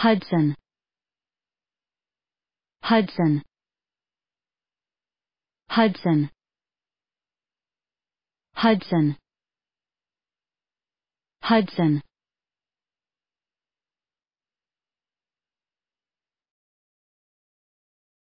Hudson. Hudson. Hudson. Hudson. Hudson.